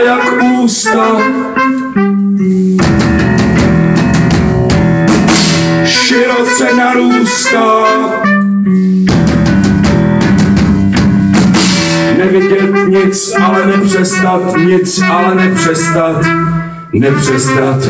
jak ústa. Široce narůstá. Nevidět nic, ale nepřestat, nic, ale nepřestat, nepřestat.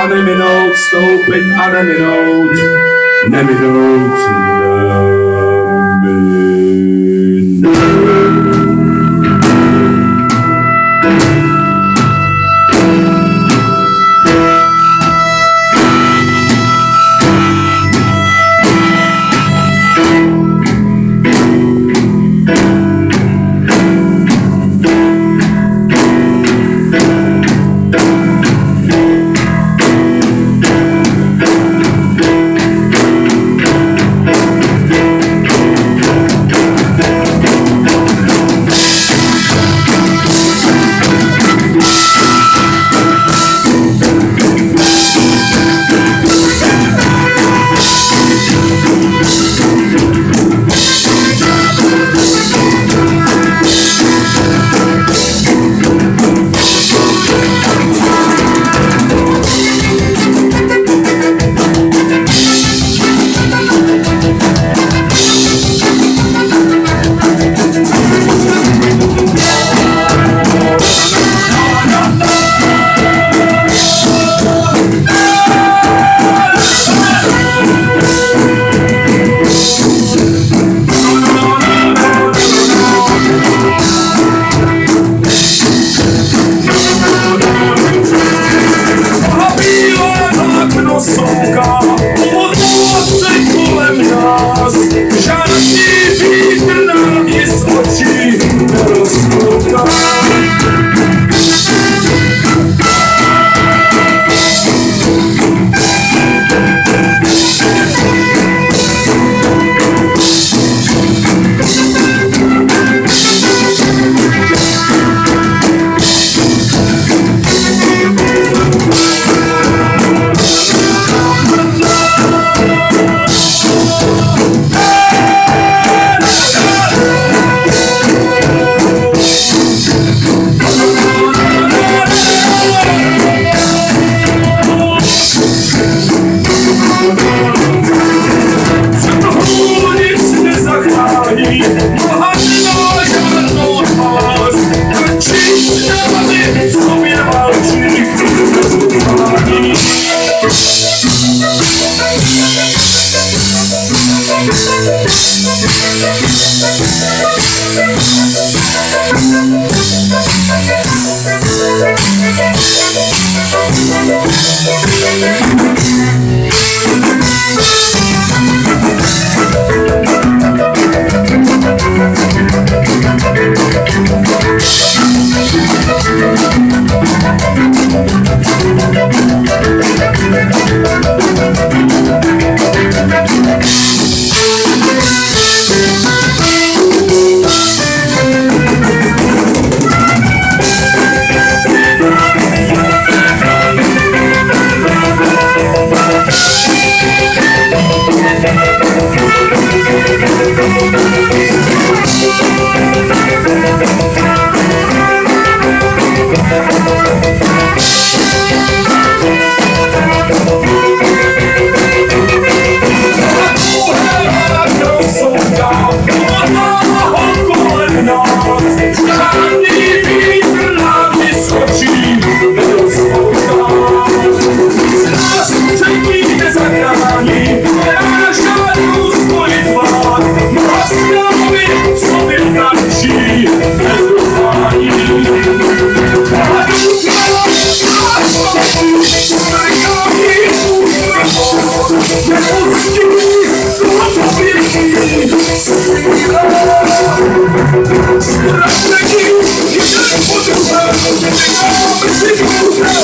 anemirood, stop it, anemirood, nemirood, love. Thank Será que aqui, que já é poder, você tem que